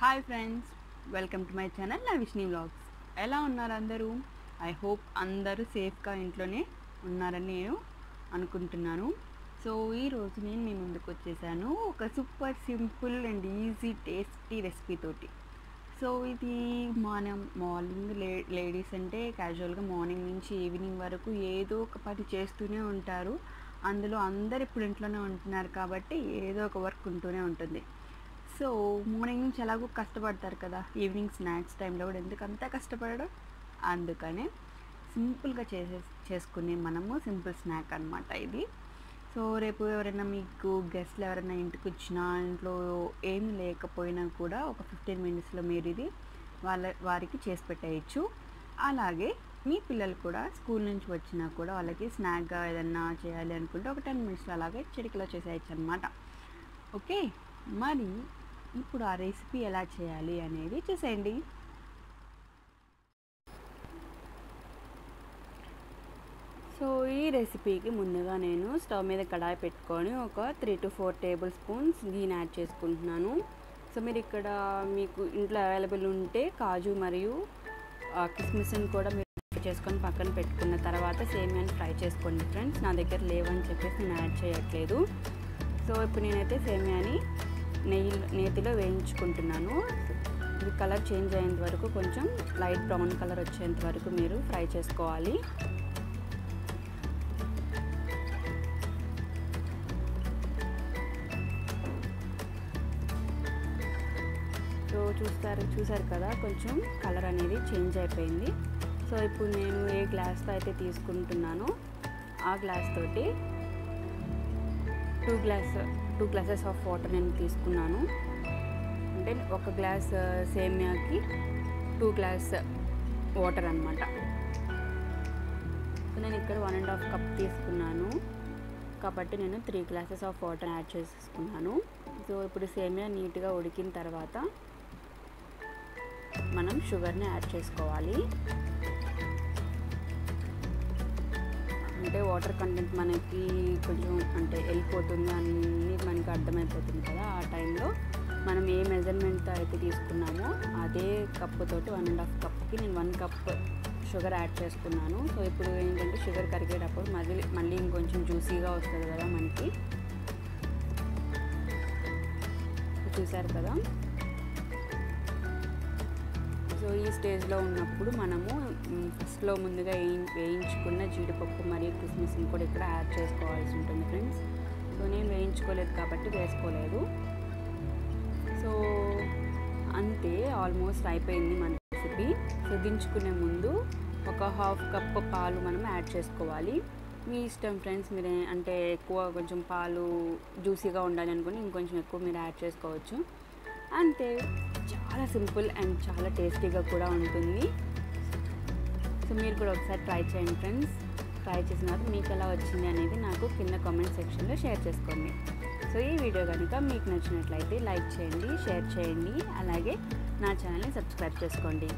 Hi friends welcome to my channel నా Vishni vlogs ఎలా ఉన్నారు అందరూ? ఐ హోప్ అందరూ సేఫ్గా ఇంట్లోనే ఉన్నారని నేను అనుకుంటున్నాను. సో ఈరోజు నేను మీ ముందుకు వచ్చేసాను ఒక super simple and easy tasty recipe తోటి. సో ఇది మనం మార్నింగ్ లే లేడీస్ అంటే క్యాజువల్గా మార్నింగ్ నుంచి ఈవినింగ్ వరకు ఏదో ఒక పని చేస్తూనే ఉంటారు. అందులో అందరు ఇప్పుడు ఇంట్లోనే ఉంటున్నారు కాబట్టి ఏదో ఒక వర్క్ ఉంటూనే ఉంటుంది. సో మార్నింగ్ నుంచి ఎలాగో కష్టపడతారు కదా ఈవినింగ్ స్నాక్స్ టైంలో కూడా ఎందుకు అంత కష్టపడడం? అందుకనే సింపుల్గా చేసే చేసుకునే మనము సింపుల్ స్నాక్ అనమాట ఇది. సో రేపు ఎవరైనా మీకు గెస్ట్లు ఎవరైనా ఇంటికి వచ్చినా ఇంట్లో ఏం లేకపోయినా కూడా ఒక ఫిఫ్టీన్ మినిట్స్లో మీరు ఇది వాళ్ళ వారికి చేసి పెట్టేయచ్చు. అలాగే మీ పిల్లలు కూడా స్కూల్ నుంచి వచ్చినా కూడా వాళ్ళకి స్నాక్గా ఏదన్నా చేయాలి అనుకుంటే ఒక టెన్ మినిట్స్లో అలాగే చిటికలో చేసేయచ్చు అనమాట ఓకే? మరి ఇప్పుడు ఆ రెసిపీ ఎలా చేయాలి అనేది చూసేయండి. సో ఈ రెసిపీకి ముందుగా నేను స్టవ్ మీద కడాయి పెట్టుకొని ఒక three to four table spoons గీని యాడ్ చేసుకుంటున్నాను. సో మీరు ఇక్కడ మీకు ఇంట్లో అవైలబుల్ ఉంటే కాజు మరియు కిస్మిస్ని కూడా మీరు చేసుకొని పక్కన పెట్టుకున్న తర్వాత సేమియాని ఫ్రై చేసుకోండి ఫ్రెండ్స్. నా దగ్గర లేవని చెప్పేసి నేను యాడ్ చేయట్లేదు. సో ఇప్పుడు నేనైతే సేమియాని నెయ్యి నేతిలో వేయించుకుంటున్నాను. ఇది కలర్ చేంజ్ అయ్యేంత వరకు కొంచెం లైట్ బ్రౌన్ కలర్ వచ్చేంత వరకు మీరు ఫ్రై చేసుకోవాలి. సో చూస్తారు చూసారు కదా కొంచెం కలర్ అనేది చేంజ్ అయిపోయింది. సో ఇప్పుడు నేను ఏ గ్లాస్తో అయితే తీసుకుంటున్నానో ఆ గ్లాస్ తోటి two glass two glasses of water నేను తీసుకున్నాను. అంటే ఒక గ్లాస్ సేమియాకి టూ గ్లాస్ వాటర్ అనమాట సో నేను ఇక్కడ వన్ అండ్ హాఫ్ కప్ తీసుకున్నాను. కాబట్టి నేను three glasses of water add చేసేసుకున్నాను. సో ఇప్పుడు సేమియా నీట్గా ఉడికిన తర్వాత మనం షుగర్ని యాడ్ చేసుకోవాలి. అంటే వాటర్ కంటెంట్ మనకి కొంచెం అంటే వెళ్ళిపోతుంది అన్నీ మనకి అర్థమైపోతుంది కదా ఆ టైంలో మనం ఏ మెజర్మెంట్తో అయితే తీసుకున్నామో అదే కప్పుతోటి వన్ అండ్ హాఫ్ కప్కి నేను వన్ కప్ షుగర్ యాడ్ చేసుకున్నాను. సో ఇప్పుడు ఏంటంటే షుగర్ కరిగేటప్పుడు మళ్ళీ మళ్ళీ ఇంకొంచెం జ్యూసీగా వస్తుంది కదా మనకి. చూసారు కదా? సో ఈ స్టేజ్లో ఉన్నప్పుడు మనము ఫస్ట్లో ముందుగా వేయి వేయించుకున్న జీడిపప్పు మరియు కిస్మిస్ని కూడా ఇక్కడ యాడ్ చేసుకోవాల్సి ఉంటుంది ఫ్రెండ్స్. సో నేను వేయించుకోలేదు కాబట్టి వేసుకోలేదు. సో అంతే ఆల్మోస్ట్ అయిపోయింది మన రెసిపీ. సో దించుకునే ముందు ఒక హాఫ్ కప్ పాలు మనం యాడ్ చేసుకోవాలి. మీ ఇష్టం ఫ్రెండ్స్ మీరు అంటే ఎక్కువ కొంచెం పాలు జ్యూసీగా ఉండాలి అనుకుని ఇంకొంచెం ఎక్కువ మీరు యాడ్ చేసుకోవచ్చు. అంతే చాలా సింపుల్ అండ్ చాలా టేస్టీగా కూడా ఉంటుంది. సో మీరు కూడా ఒకసారి ట్రై చేయండి ఫ్రెండ్స్. ట్రై చేసిన తర్వాత మీకు ఎలా వచ్చింది అనేది నాకు కింద కామెంట్ సెక్షన్లో షేర్ చేసుకోండి. సో ఈ వీడియో కనుక మీకు నచ్చినట్లయితే లైక్ చేయండి షేర్ చేయండి. అలాగే నా ఛానల్ని సబ్స్క్రైబ్ చేసుకోండి.